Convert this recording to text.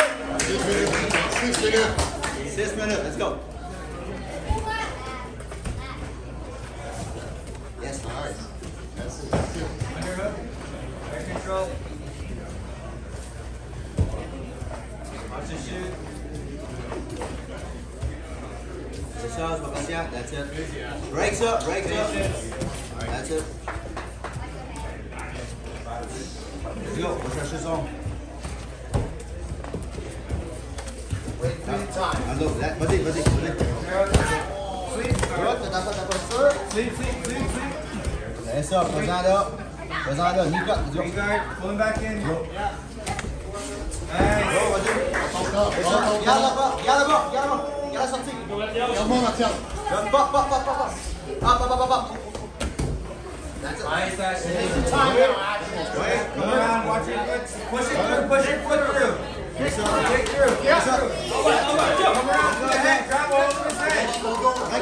Six minutes. Six minutes. Six minutes. Let's go. Yes, nice. That's it. It. Underhook. Air control. Watch the shoot. Je vais. That's it. Breaks up, breaks up. That's it. Let's go. On cherche son. Aldo, là, vas-y, vas-y, vas-y. Good, t'as pas ta posture. Sleep, sleep, sleep, sleep. C'est ça, faisant là. Faisant là, Nico, let's go. Big guard. Pull him back in. Go, Nice. vas-y. C'est ça, regarde là-bas, regarde là-bas, regarde là-bas. Regarde la sortie. Regarde-moi, Mathias. Pop, pop, pop, pop, pop. Hop, hop, hop, hop, hop. That's it. Nice, Ashley. Time now, Ash. Ouais, Come around, watch your foot. Push it through, push your foot through. c'est ça. Take through. C'est ça. Come